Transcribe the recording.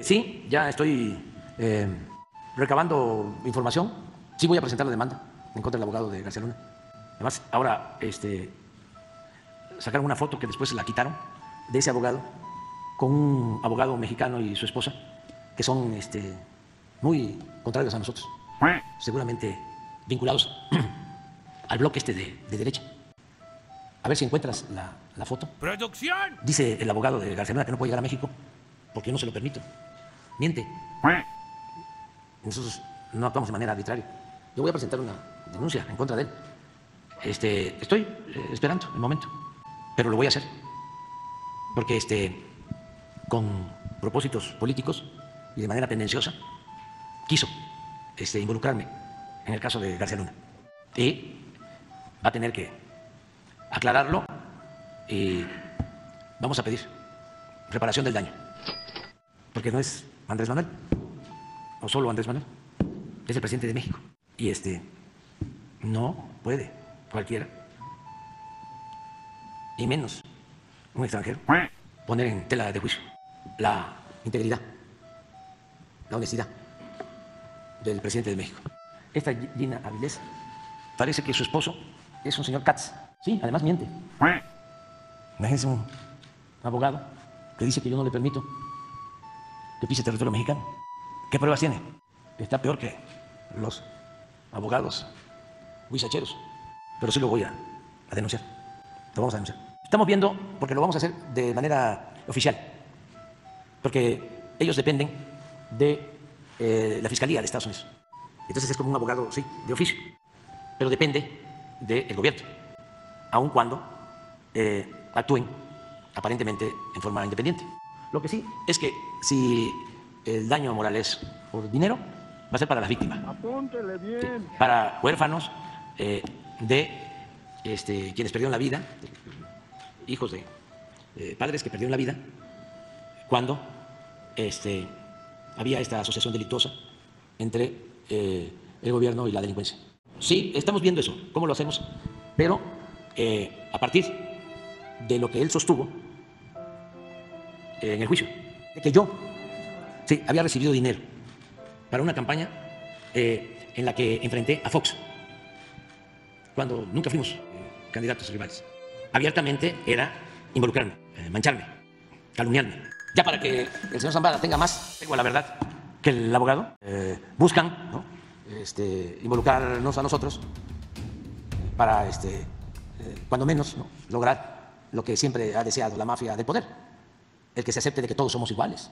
Sí, ya estoy eh, recabando información. Sí voy a presentar la demanda en contra del abogado de García Luna. Además, ahora este, sacaron una foto que después se la quitaron de ese abogado con un abogado mexicano y su esposa que son este, muy contrarios a nosotros, seguramente vinculados al bloque este de, de derecha. A ver si encuentras la, la foto. ¡Producción! Dice el abogado de García Luna que no puede llegar a México porque yo no se lo permito. Miente. Nosotros no actuamos de manera arbitraria. Yo voy a presentar una denuncia en contra de él. Este, estoy eh, esperando el momento, pero lo voy a hacer. Porque este, con propósitos políticos y de manera tendenciosa, quiso este, involucrarme en el caso de García Luna. Y va a tener que aclararlo y vamos a pedir reparación del daño. Porque no es Andrés Manuel, o solo Andrés Manuel, es el presidente de México. Y este no puede cualquiera, y menos un extranjero, poner en tela de juicio la integridad, la honestidad del presidente de México. Esta Gina Avilés parece que su esposo es un señor Katz. Sí, además miente. Imagínense un abogado que dice que yo no le permito que pise territorio mexicano. ¿Qué pruebas tiene? Está peor que los abogados huizacheros. Pero sí lo voy a, denunciar. Lo vamos a denunciar. Estamos viendo, porque lo vamos a hacer de manera oficial, porque ellos dependen de eh, la Fiscalía de Estados Unidos. Entonces es como un abogado, sí, de oficio, pero depende del gobierno, aun cuando eh, actúen aparentemente en forma independiente. Lo que sí es que si el daño moral es por dinero, va a ser para las víctimas. Apúntele bien. Para huérfanos eh, de este, quienes perdieron la vida, hijos de eh, padres que perdieron la vida, cuando este, había esta asociación delictuosa entre eh, el gobierno y la delincuencia. Sí, estamos viendo eso, cómo lo hacemos, pero a partir de lo que él sostuvo en el juicio, de que yo sí, había recibido dinero para una campaña eh, en la que enfrenté a Fox, cuando nunca fuimos eh, candidatos rivales. Abiertamente era involucrarme, eh, mancharme, calumniarme. Ya para que el señor Zambada tenga más, tengo la verdad, que el abogado, eh, buscan este, involucrarnos a nosotros para, este, eh, cuando menos, ¿no? lograr lo que siempre ha deseado la mafia del poder, el que se acepte de que todos somos iguales.